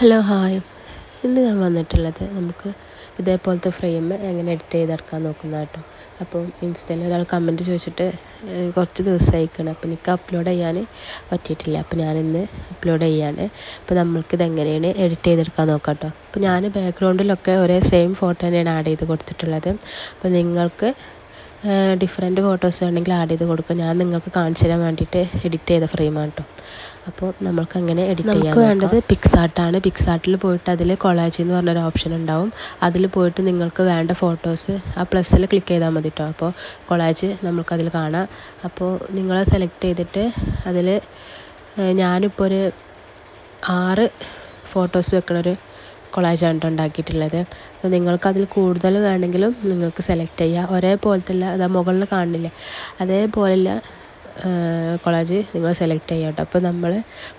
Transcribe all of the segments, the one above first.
Hello hi. ഇന്ന് ഞാൻ വന്നിട്ടുള്ളത് നമുക്ക് ഇതേപോലത്തെ ഫ്രെയിം എങ്ങനെ എഡിറ്റ് ചെയ്തെടുക്കാൻ നോക്കുന്ന കേട്ടോ. അപ്പോൾ ഇൻസ്റ്റയിൽ ഒരാൾ കമന്റ് ചോദിച്ചിട്ട് കുറച്ച് ദിവസമായിക്കണം. അപ്പോൾ എനിക്ക് അപ്ലോഡ് ചെയ്യാൻ പറ്റിയിട്ടില്ല. അപ്പോൾ ഞാനിന്ന് അപ്ലോഡ് ചെയ്യാണ്. അപ്പോൾ നമ്മൾക്കിത് എങ്ങനെയാണ് എഡിറ്റ് ചെയ്തെടുക്കാൻ നോക്കാം കേട്ടോ. അപ്പോൾ ഞാൻ ബാക്ക്ഗ്രൗണ്ടിലൊക്കെ ഒരേ സെയിം ഫോട്ടോ തന്നെയാണ് ആഡ് ചെയ്ത് കൊടുത്തിട്ടുള്ളത്. അപ്പോൾ നിങ്ങൾക്ക് ഡിഫറെന്റ് ഫോട്ടോസ് വേണമെങ്കിൽ ആഡ് ചെയ്ത് കൊടുക്കും. ഞാൻ നിങ്ങൾക്ക് കാണിച്ചു തരാൻ വേണ്ടിയിട്ട് എഡിറ്റ് ചെയ്ത ഫ്രെയിമാണ് കേട്ടോ അപ്പോൾ നമ്മൾക്ക് അങ്ങനെ എഡിറ്റ് ചെയ്യാം നമുക്ക് വേണ്ടത് പിക്സാർട്ടാണ് പിക്സാർട്ടിൽ പോയിട്ട് അതിൽ കൊളാജ് എന്ന് പറഞ്ഞൊരു ഓപ്ഷൻ ഉണ്ടാവും. അതിൽ പോയിട്ട് നിങ്ങൾക്ക് വേണ്ട ഫോട്ടോസ് ആ പ്ലസ്സിൽ ക്ലിക്ക് ചെയ്താൽ മതി കേട്ടോ അപ്പോൾ കൊളാജ് നമുക്കതിൽ കാണാം. അപ്പോൾ നിങ്ങൾ സെലക്ട് ചെയ്തിട്ട് അതിൽ ഞാനിപ്പോൾ ഒരു ആറ് ഫോട്ടോസ് വെക്കണൊരു കൊളാജാണ് ട്ടോ ഉണ്ടാക്കിയിട്ടുള്ളത്. അപ്പോൾ നിങ്ങൾക്ക് അതിൽ കൂടുതൽ വേണമെങ്കിലും നിങ്ങൾക്ക് സെലക്ട് ചെയ്യാം. ഒരേപോലത്തെ അതാ മുകളിൽ കാണില്ലേ അതേപോലെയുള്ള കൊളാജ് നിങ്ങൾ സെലക്ട് ചെയ്യുക കേട്ടോ. അപ്പോൾ നമ്മൾ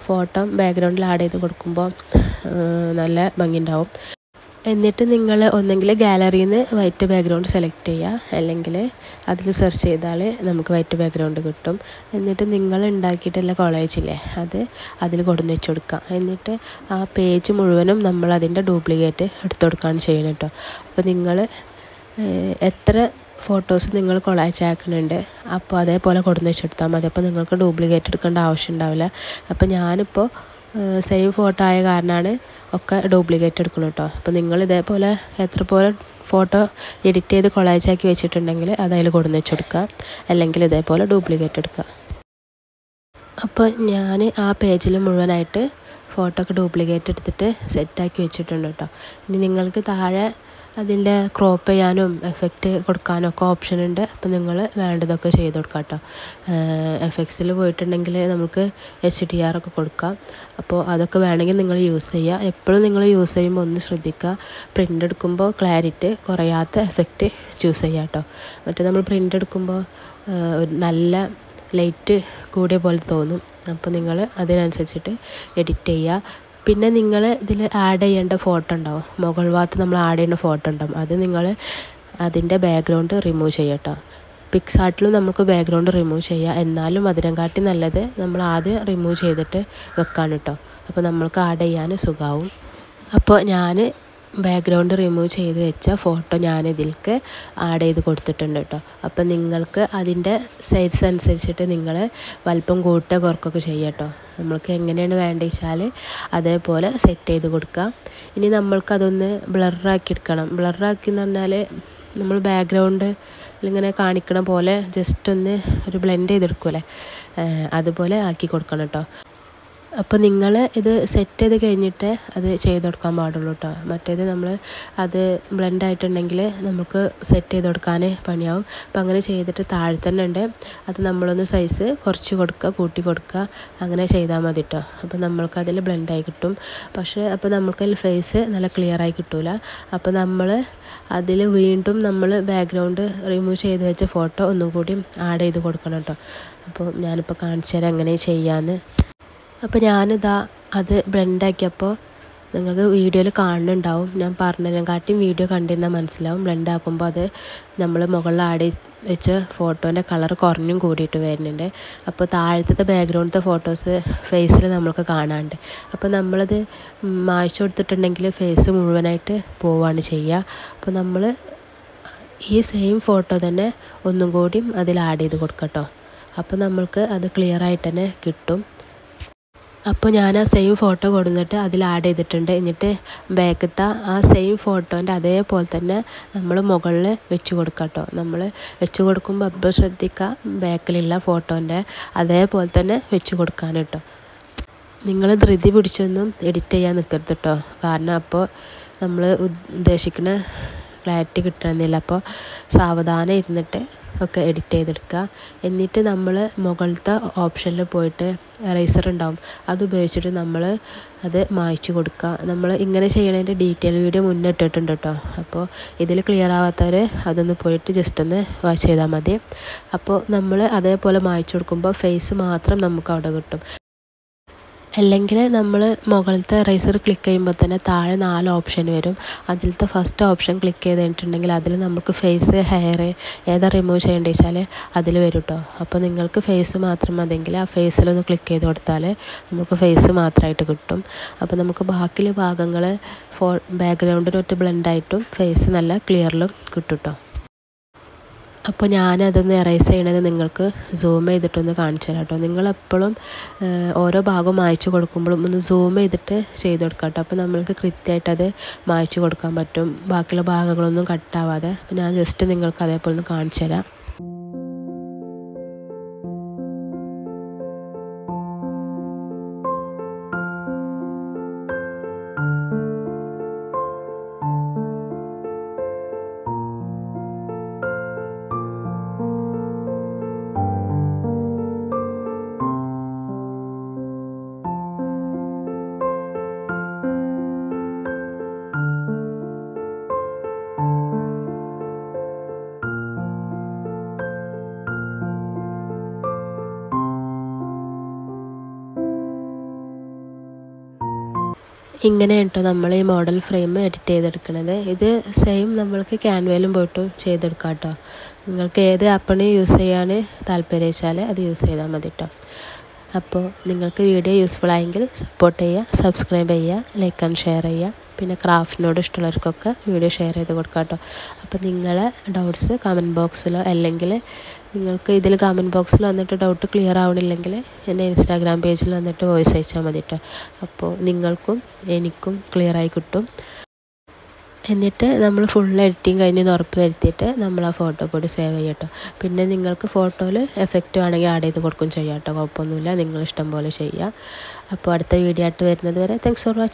ഫോട്ടോ ബാക്ക്ഗ്രൗണ്ടിൽ ആഡ് ചെയ്ത് കൊടുക്കുമ്പോൾ നല്ല ഭംഗിയുണ്ടാവും. എന്നിട്ട് നിങ്ങൾ ഒന്നെങ്കിൽ ഗാലറിയിൽ നിന്ന് വൈറ്റ് ബാക്ക്ഗ്രൗണ്ട് സെലക്ട് ചെയ്യുക അല്ലെങ്കിൽ അതിൽ സെർച്ച് ചെയ്താൽ നമുക്ക് വൈറ്റ് ബാക്ക്ഗ്രൗണ്ട് കിട്ടും. എന്നിട്ട് നിങ്ങൾ ഉണ്ടാക്കിയിട്ടുള്ള കോളേജില്ലേ അത് അതിൽ കൊടുന്ന് വെച്ച് കൊടുക്കുക എന്നിട്ട് ആ പേജ് മുഴുവനും നമ്മൾ അതിന്റെ ഡ്യൂപ്ലിക്കേറ്റ് എടുത്തു കൊടുക്കുകയാണ് ചെയ്യുന്നത് കേട്ടോ. അപ്പോൾ നിങ്ങൾ എത്ര ഫോട്ടോസ് നിങ്ങൾ കൊളാച്ച് ആക്കുന്നുണ്ട് അപ്പോൾ അതേപോലെ കൊടുന്ന് വെച്ചെടുത്താൽ മതി. അപ്പോൾ നിങ്ങൾക്ക് ഡ്യൂപ്ലിക്കേറ്റ് എടുക്കേണ്ട ആവശ്യം ഉണ്ടാവില്ല. അപ്പോൾ ഞാനിപ്പോൾ സെയിം ഫോട്ടോ ആയ കാരണമാണ് ഒക്കെ ഡ്യൂപ്ലിക്കേറ്റ് എടുക്കണം കേട്ടോ അപ്പോൾ നിങ്ങൾ ഇതേപോലെ എത്ര പോലെ ഫോട്ടോ എഡിറ്റ് ചെയ്ത് കൊളാച്ചാക്കി വെച്ചിട്ടുണ്ടെങ്കിൽ അതായത് കൊടുന്ന് വെച്ച് കൊടുക്കുക. അല്ലെങ്കിൽ ഇതേപോലെ ഡ്യൂപ്ലിക്കേറ്റ് എടുക്കുക. അപ്പോൾ ഞാൻ ആ പേജിൽ മുഴുവനായിട്ട് ഫോട്ടോ ഒക്കെ ഡ്യൂപ്ലിക്കേറ്റ് എടുത്തിട്ട് സെറ്റാക്കി വെച്ചിട്ടുണ്ട് കേട്ടോ ഇനി നിങ്ങൾക്ക് താഴെ അതിന്റെ ക്രോപ്പ് ചെയ്യാനും എഫക്റ്റ് കൊടുക്കാനൊക്കെ ഓപ്ഷൻ ഉണ്ട്. അപ്പോൾ നിങ്ങൾ വേണ്ടതൊക്കെ ചെയ്ത് കൊടുക്കാം കേട്ടോ എഫക്സിൽ പോയിട്ടുണ്ടെങ്കിൽ നമുക്ക് എച്ച് ഡി ആർ ഒക്കെ കൊടുക്കാം. അപ്പോൾ അതൊക്കെ വേണമെങ്കിൽ നിങ്ങൾ യൂസ് ചെയ്യുക എപ്പോഴും നിങ്ങൾ യൂസ് ചെയ്യുമ്പോൾ ഒന്ന് ശ്രദ്ധിക്കുക പ്രിന്റ് എടുക്കുമ്പോൾ ക്ലാരിറ്റി കുറയാത്ത എഫക്റ്റ് ചൂസ് ചെയ്യുക കേട്ടോ മറ്റേ നമ്മൾ പ്രിന്റ് എടുക്കുമ്പോൾ ഒരു നല്ല ലൈറ്റ് കൂടിയ പോലെ തോന്നും. അപ്പോൾ നിങ്ങൾ അതിനനുസരിച്ചിട്ട് എഡിറ്റ് ചെയ്യുക പിന്നെ നിങ്ങൾ ഇതിൽ ആഡ് ചെയ്യേണ്ട ഫോട്ടോ ഉണ്ടാവും. മുകൾ ഭാഗത്ത് നമ്മൾ ആഡ് ചെയ്യേണ്ട ഫോട്ടോ ഉണ്ടാവും. അത് നിങ്ങൾ അതിന്റെ ബാക്ക്ഗ്രൗണ്ട് റിമൂവ് ചെയ്യട്ടോ പിക്സാർട്ടിലും നമുക്ക് ബാക്ക്ഗ്രൗണ്ട് റിമൂവ് ചെയ്യാം. എന്നാലും അതിനെക്കാട്ടി നല്ലത് നമ്മൾ ആദ്യം റിമൂവ് ചെയ്തിട്ട് വെക്കാൻ കേട്ടോ അപ്പോൾ നമ്മൾക്ക് ആഡ് ചെയ്യാൻ സുഖമാവും അപ്പോൾ ഞാൻ ബാക്ക്ഗ്രൗണ്ട് റിമൂവ് ചെയ്ത് വെച്ച ഫോട്ടോ ഞാൻ ഇതിലേക്ക് ആഡ് ചെയ്ത് കൊടുത്തിട്ടുണ്ട് കേട്ടോ അപ്പം നിങ്ങൾക്ക് അതിന്റെ സൈസ് അനുസരിച്ചിട്ട് നിങ്ങൾ വലിപ്പം കൂട്ടുക കുറക്കൊക്കെ ചെയ്യുക കേട്ടോ നമ്മൾക്ക് എങ്ങനെയാണ് വേണ്ടത് വെച്ചാൽ അതേപോലെ സെറ്റ് ചെയ്ത് കൊടുക്കാം ഇനി നമ്മൾക്കതൊന്ന് ബ്ലറാക്കി എടുക്കണം. ബ്ലറാക്കി എന്ന് പറഞ്ഞാൽ നമ്മൾ ബാക്ക്ഗ്രൗണ്ട് ഇങ്ങനെ കാണിക്കണ പോലെ ജസ്റ്റ് ഒന്ന് ഒരു ബ്ലെൻഡ് ചെയ്തെടുക്കൂലേ അതുപോലെ ആക്കി കൊടുക്കണം കേട്ടോ അപ്പോൾ നിങ്ങൾ ഇത് സെറ്റ് ചെയ്ത് കഴിഞ്ഞിട്ട് അത് ചെയ്ത് കൊടുക്കാൻ പാടുള്ളൂ കേട്ടോ മറ്റേത് നമ്മൾ അത് ബ്ലെൻഡ് ആയിട്ടുണ്ടെങ്കിൽ നമുക്ക് സെറ്റ് ചെയ്ത് കൊടുക്കാനേ പണിയാവും. അപ്പോൾ അങ്ങനെ ചെയ്തിട്ട് താഴെ തന്നെ ഉണ്ട്. അത് നമ്മളൊന്ന് സൈസ് കുറച്ച് കൊടുക്കുക കൂട്ടി കൊടുക്കുക അങ്ങനെ ചെയ്താൽ മതി കേട്ടോ അപ്പോൾ നമ്മൾക്ക് അതിൽ ബ്ലെൻഡായി കിട്ടും. പക്ഷേ അപ്പോൾ നമുക്കതിൽ ഫേസ് നല്ല ക്ലിയറായി ആയി കിട്ടില്ല അപ്പോൾ നമ്മൾ അതിൽ വീണ്ടും നമ്മൾ ബാക്ക്ഗ്രൗണ്ട് റിമൂവ് ചെയ്ത് വെച്ച ഫോട്ടോ ഒന്നും കൂടി ആഡ് ചെയ്ത് കൊടുക്കണം കേട്ടോ അപ്പോൾ ഞാനിപ്പോൾ കാണിച്ചു തരാം എങ്ങനെ ചെയ്യാമെന്ന് അപ്പോൾ ഞാനിതാ അത് ബ്ലെൻഡാക്കിയപ്പോൾ നിങ്ങൾക്ക് വീഡിയോയിൽ കാണുന്നുണ്ടാവും. ഞാൻ പറഞ്ഞതിനെക്കാട്ടിയും വീഡിയോ കണ്ടിരുന്നാൽ മനസ്സിലാവും. ബ്ലെൻഡാക്കുമ്പോൾ അത് നമ്മൾ മുകളിൽ ആടി വെച്ച ഫോട്ടോന്റെ കളർ കുറഞ്ഞും കൂടിയിട്ട് വരുന്നുണ്ട്. അപ്പോൾ താഴത്തെ ബാക്ക്ഗ്രൗണ്ടിലത്തെ ഫോട്ടോസ് ഫേസിൽ നമ്മൾക്ക് കാണാണ്ട് അപ്പോൾ നമ്മളത് മായ്ച്ചു കൊടുത്തിട്ടുണ്ടെങ്കിൽ ഫേസ് മുഴുവനായിട്ട് പോവാണ് ചെയ്യുക അപ്പോൾ നമ്മൾ ഈ സെയിം ഫോട്ടോ തന്നെ ഒന്നും കൂടിയും അതിൽ ആഡ് ചെയ്ത് കൊടുക്കട്ടോ. അപ്പോൾ നമ്മൾക്ക് അത് ക്ലിയർ ആയിട്ട് തന്നെ കിട്ടും. അപ്പോൾ ഞാൻ ആ സെയിം ഫോട്ടോ കൊടുത്തിട്ട് അതിൽ ആഡ് ചെയ്തിട്ടുണ്ട്. എന്നിട്ട് ബാക്കത്തെ ആ സെയിം ഫോട്ടോന്റെ അതേപോലെ തന്നെ നമ്മൾ മുകളിൽ വെച്ച് കൊടുക്കുക കേട്ടോ നമ്മൾ വെച്ച് കൊടുക്കുമ്പോൾ അപ്പോൾ ശ്രദ്ധിക്കുക ബാക്കിലുള്ള ഫോട്ടോന്റെ അതേപോലെ തന്നെ വെച്ച് കൊടുക്കാൻ കേട്ടോ നിങ്ങൾ ധൃതി പിടിച്ചൊന്നും എഡിറ്റ് ചെയ്യാൻ നിൽക്കരുത് കേട്ടോ കാരണം അപ്പോൾ നമ്മൾ ഉദ്ദേശിക്കുന്ന ക്ലാരിറ്റി കിട്ടണമെന്നില്ല. അപ്പോൾ സാവധാനം ഇരുന്നിട്ട് ഒക്കെ എഡിറ്റ് ചെയ്തെടുക്കുക. എന്നിട്ട് നമ്മൾ മുകളിലത്തെ ഓപ്ഷനിൽ പോയിട്ട് എറേസർ ഉണ്ടാവും. അത് ഉപയോഗിച്ചിട്ട് നമ്മൾ അത് മായ്ച്ചു കൊടുക്കുക. നമ്മൾ ഇങ്ങനെ ചെയ്യണതിന്റെ ഡീറ്റെയിൽ വീഡിയോ മുന്നേ ഇട്ടിട്ടുണ്ട് കേട്ടോ അപ്പോൾ ഇതിൽ ക്ലിയർ ആവാത്തവർ അതൊന്ന് പോയിട്ട് ജസ്റ്റ് ഒന്ന് വാച്ച് ചെയ്താൽ മതി. അപ്പോൾ നമ്മൾ അതേപോലെ മായ്ച്ചു കൊടുക്കുമ്പോൾ ഫേസ് മാത്രം നമുക്ക് അവിടെ കിട്ടും. അല്ലെങ്കിൽ നമ്മൾ മുകളിലത്തെ റൈസർ ക്ലിക്ക് ചെയ്യുമ്പോൾ തന്നെ താഴെ നാല് ഓപ്ഷൻ വരും. അതിലത്തെ ഫസ്റ്റ് ഓപ്ഷൻ ക്ലിക്ക് ചെയ്ത് കഴിഞ്ഞിട്ടുണ്ടെങ്കിൽ അതിൽ നമുക്ക് ഫേസ് ഹെയർ ഏതാ റിമൂവ് ചെയ്യേണ്ടത് വെച്ചാൽ അതിൽ വരും കേട്ടോ അപ്പോൾ നിങ്ങൾക്ക് ഫേസ് മാത്രം മതിയെങ്കിൽ ആ ഫേസിലൊന്ന് ക്ലിക്ക് ചെയ്ത് കൊടുത്താൽ നമുക്ക് ഫേസ് മാത്രമായിട്ട് കിട്ടും. അപ്പോൾ നമുക്ക് ബാക്കിയുള്ള ഭാഗങ്ങൾ ഫോ ബാക്ക്ഗ്രൗണ്ടിനൊട്ട് ബ്ലെൻഡായിട്ടും ഫേസ് നല്ല ക്ലിയറിലും കിട്ടും കേട്ടോ അപ്പോൾ ഞാനതൊന്ന് എറേസ് ചെയ്യണത് നിങ്ങൾക്ക് സൂം ചെയ്തിട്ടൊന്ന് കാണിച്ചു തരാം കേട്ടോ. നിങ്ങളെപ്പോഴും ഓരോ ഭാഗം മായ്ച്ചു കൊടുക്കുമ്പോഴും ഒന്ന് സൂം ചെയ്തിട്ട് ചെയ്ത് കൊടുക്കാം കേട്ടോ. അപ്പോൾ നമ്മൾക്ക് കൃത്യമായിട്ട് അത് മായ്ച്ചു കൊടുക്കാൻ പറ്റും. ബാക്കിയുള്ള ഭാഗങ്ങളൊന്നും കട്ടാവാതെ അപ്പോൾ ഞാൻ ജസ്റ്റ് നിങ്ങൾക്ക് അതേപോലെ ഒന്ന് കാണിച്ചു തരാം. ഇങ്ങനെ കേട്ടോ നമ്മൾ ഈ മോഡൽ ഫ്രെയിം എഡിറ്റ് ചെയ്തെടുക്കണത്. ഇത് സെയിം നമ്മൾക്ക് ക്യാൻവയിലും പോയിട്ടും ചെയ്തെടുക്കാം കേട്ടോ നിങ്ങൾക്ക് ഏത് ആപ്പാണ് യൂസ് ചെയ്യാൻ താല്പര്യം വെച്ചാൽ അത് യൂസ് ചെയ്താൽ മതി കേട്ടോ അപ്പോൾ നിങ്ങൾക്ക് വീഡിയോ യൂസ്ഫുൾ ആയെങ്കിൽ സപ്പോർട്ട് ചെയ്യുക സബ്സ്ക്രൈബ് ചെയ്യുക ലൈക്ക് ആൻഡ് ഷെയർ ചെയ്യുക. പിന്നെ ക്രാഫ്റ്റിനോട് ഇഷ്ടമുള്ളവർക്കൊക്കെ വീഡിയോ ഷെയർ ചെയ്ത് കൊടുക്കാം കേട്ടോ. അപ്പോൾ നിങ്ങളെ ഡൗട്ട്സ് കമന്റ് ബോക്സിലോ അല്ലെങ്കിൽ നിങ്ങൾക്ക് ഇതിൽ കമന്റ് ബോക്സിൽ വന്നിട്ട് ഡൗട്ട് ക്ലിയർ ആവണില്ലെങ്കിൽ എന്റെ ഇൻസ്റ്റാഗ്രാം പേജിൽ വന്നിട്ട് വോയിസ് അയച്ചാൽ മതി കേട്ടോ. അപ്പോൾ നിങ്ങൾക്കും എനിക്കും ക്ലിയറായി കിട്ടും. എന്നിട്ട് നമ്മൾ ഫുൾ എഡിറ്റിങ് കഴിഞ്ഞ് ഉറപ്പ് വരുത്തിയിട്ട് നമ്മൾ ആ ഫോട്ടോ കൂടി സേവ് ചെയ്യാം കേട്ടോ. പിന്നെ നിങ്ങൾക്ക് ഫോട്ടോയിൽ എഫക്റ്റ് വേണമെങ്കിൽ ആഡ് ചെയ്ത് കൊടുക്കും ചെയ്യാം കേട്ടോ. കുഴപ്പമൊന്നുമില്ല. നിങ്ങൾ ഇഷ്ടം പോലെ ചെയ്യുക അപ്പോൾ അടുത്ത വീഡിയോ ആയിട്ട് വരുന്നത് വരെ താങ്ക്സ് ഫോർ വാച്ചിങ്